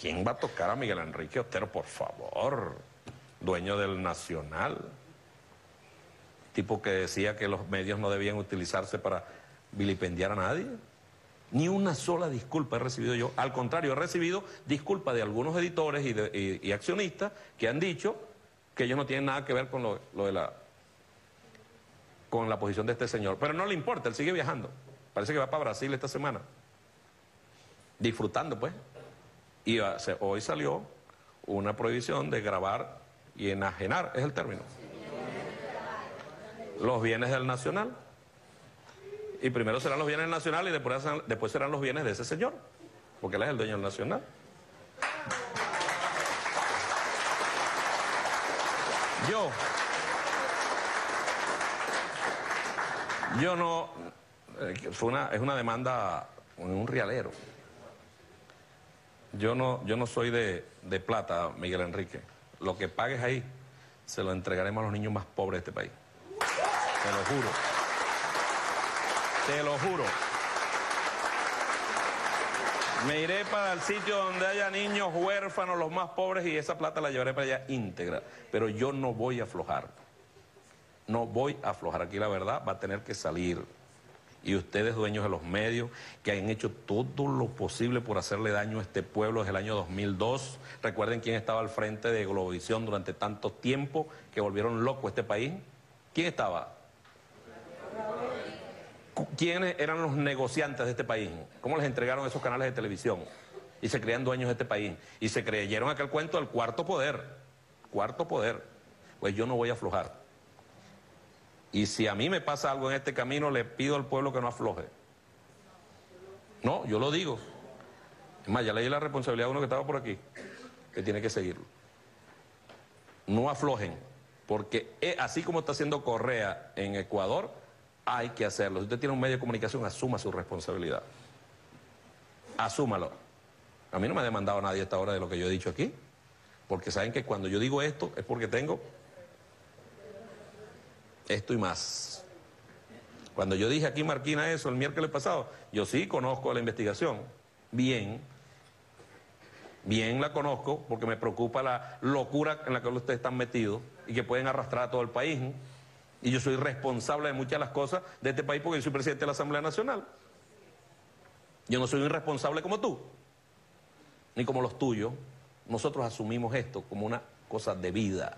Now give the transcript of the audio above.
¿quién va a tocar a Miguel Enrique Otero, por favor? Dueño del Nacional. Tipo que decía que los medios no debían utilizarse para vilipendiar a nadie. Ni una sola disculpa he recibido yo. Al contrario, he recibido disculpas de algunos editores y, accionistas que han dicho que ellos no tienen nada que ver con lo, de la con la posición de este señor. Pero no le importa, él sigue viajando. Parece que va para Brasil esta semana. Disfrutando, pues. Y hoy salió una prohibición de grabar y enajenar, es el término. Los bienes del nacional. Y primero serán los bienes nacionales y después, después serán los bienes de ese señor, porque él es el dueño del nacional. Yo, yo no, eh, una, es una demanda un realero. Yo no, yo no soy de, de plata, Miguel Enrique. Lo que pagues ahí, se lo entregaremos a los niños más pobres de este país. Te lo juro. Te lo juro. Me iré para el sitio donde haya niños huérfanos, los más pobres, y esa plata la llevaré para allá íntegra. Pero yo no voy a aflojar. No voy a aflojar. Aquí la verdad va a tener que salir. Y ustedes, dueños de los medios, que han hecho todo lo posible por hacerle daño a este pueblo desde el año 2002. Recuerden quién estaba al frente de Globovisión durante tanto tiempo que volvieron loco este país. ¿Quién estaba? quiénes eran los negociantes de este país, cómo les entregaron esos canales de televisión y se creían dueños de este país y se creyeron aquel cuento del cuarto poder, cuarto poder. Pues yo no voy a aflojar. Y si a mí me pasa algo en este camino, le pido al pueblo que no afloje. No, yo lo digo. Es más, ya leí la responsabilidad de uno que estaba por aquí, que tiene que seguirlo. No aflojen, porque así como está haciendo Correa en Ecuador, hay que hacerlo. Si usted tiene un medio de comunicación, asuma su responsabilidad. Asúmalo. A mí no me ha demandado nadie a esta hora de lo que yo he dicho aquí, porque saben que cuando yo digo esto es porque tengo esto y más. Cuando yo dije aquí Marquina eso el miércoles pasado, yo sí conozco la investigación, bien, bien la conozco porque me preocupa la locura en la que ustedes están metidos y que pueden arrastrar a todo el país. Y yo soy responsable de muchas de las cosas de este país porque yo soy presidente de la Asamblea Nacional. Yo no soy un irresponsable como tú, ni como los tuyos. Nosotros asumimos esto como una cosa de vida.